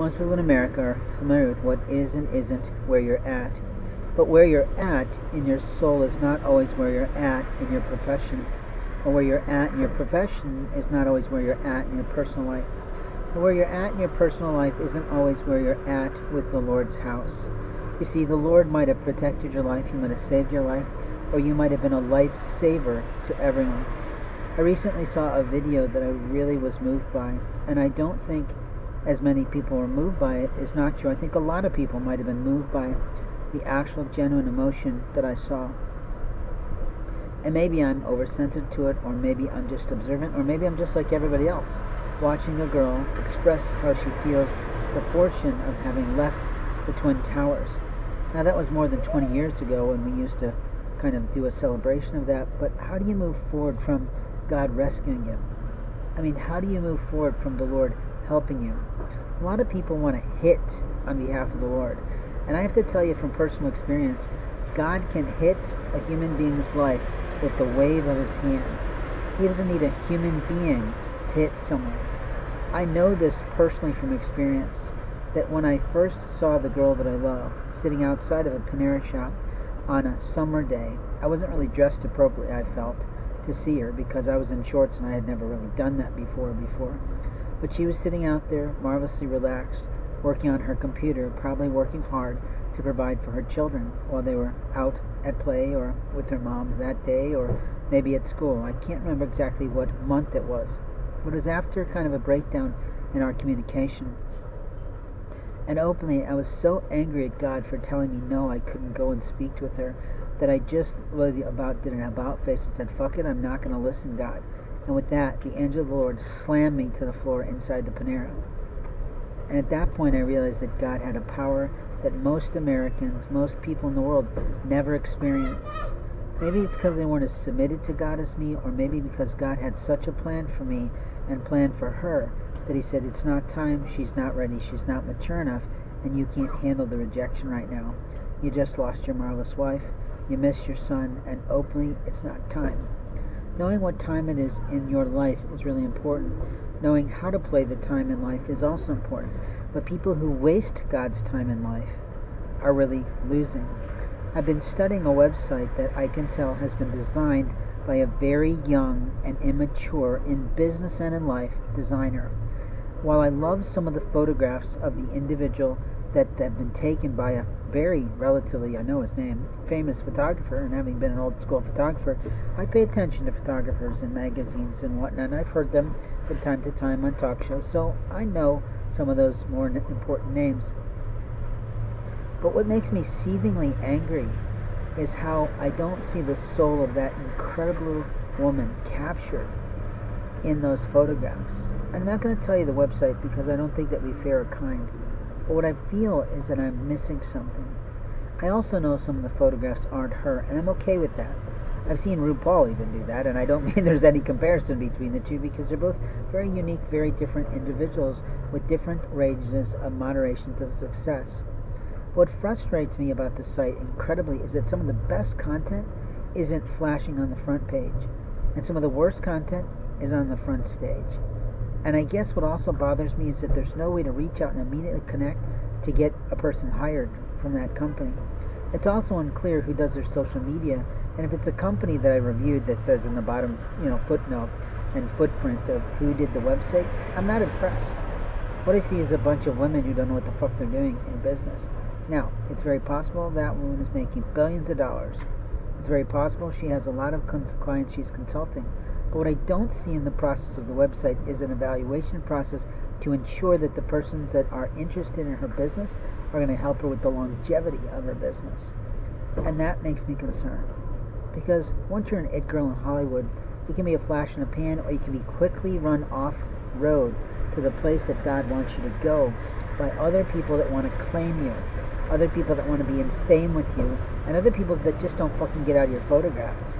most people in America are familiar with what is and isn't where you're at. But where you're at in your soul is not always where you're at in your profession. Or where you're at in your profession is not always where you're at in your personal life. Or where you're at in your personal life isn't always where you're at with the Lord's house. You see, the Lord might have protected your life, He might have saved your life, or you might have been a lifesaver to everyone. I recently saw a video that I really was moved by, and I don't think as many people were moved by it is not true. I think a lot of people might have been moved by the actual genuine emotion that I saw. And maybe I'm oversensitive to it, or maybe I'm just observant, or maybe I'm just like everybody else, watching a girl express how she feels the fortune of having left the Twin Towers. Now, that was more than 20 years ago when we used to kind of do a celebration of that, but how do you move forward from God rescuing you? I mean, how do you move forward from the Lord helping you? A lot of people want to hit on behalf of the Lord. And I have to tell you from personal experience, God can hit a human being's life with the wave of his hand. He doesn't need a human being to hit someone. I know this personally from experience that when I first saw the girl that I love sitting outside of a Panera shop on a summer day, I wasn't really dressed appropriately, I felt, to see her because I was in shorts and I had never really done that before before. But she was sitting out there, marvelously relaxed, working on her computer, probably working hard to provide for her children while they were out at play or with their mom that day or maybe at school. I can't remember exactly what month it was. But it was after kind of a breakdown in our communication. And openly, I was so angry at God for telling me no, I couldn't go and speak with her that I just really about did an about face and said, "Fuck it, I'm not going to listen, God." And with that, the angel of the Lord slammed me to the floor inside the Panera. And at that point, I realized that God had a power that most Americans, most people in the world, never experience. Maybe it's because they weren't as submitted to God as me, or maybe because God had such a plan for me and plan for her that He said, It's not time, she's not ready, she's not mature enough, and you can't handle the rejection right now. You just lost your marvelous wife, you miss your son, and openly, it's not time. Knowing what time it is in your life is really important. Knowing how to play the time in life is also important. But people who waste God's time in life are really losing. I've been studying a website that I can tell has been designed by a very young and immature in business and in life designer. While I love some of the photographs of the individual that have been taken by a very relatively, I know his name, famous photographer, and having been an old school photographer, I pay attention to photographers and magazines and whatnot. And I've heard them from time to time on talk shows, so I know some of those more important names. But what makes me seethingly angry is how I don't see the soul of that incredible woman captured in those photographs. I'm not going to tell you the website because I don't think that we fair or kind. But what I feel is that I'm missing something. I also know some of the photographs aren't her, and I'm okay with that. I've seen RuPaul even do that, and I don't mean there's any comparison between the two because they're both very unique, very different individuals with different ranges of moderations of success. What frustrates me about the site incredibly is that some of the best content isn't flashing on the front page, and some of the worst content is on the front stage. And I guess what also bothers me is that there's no way to reach out and immediately connect to get a person hired from that company. It's also unclear who does their social media, and if it's a company that I reviewed that says in the bottom, you know, footnote and footprint of who did the website, I'm not impressed. What I see is a bunch of women who don't know what the fuck they're doing in business. Now, it's very possible that woman is making billions of dollars. It's very possible she has a lot of clients she's consulting. But what I don't see in the process of the website is an evaluation process to ensure that the persons that are interested in her business are going to help her with the longevity of her business. And that makes me concerned. Because once you're an it girl in Hollywood, you can be a flash in a pan or you can be quickly run off road to the place that God wants you to go by other people that want to claim you, other people that want to be in fame with you, and other people that just don't fucking get out of your photographs.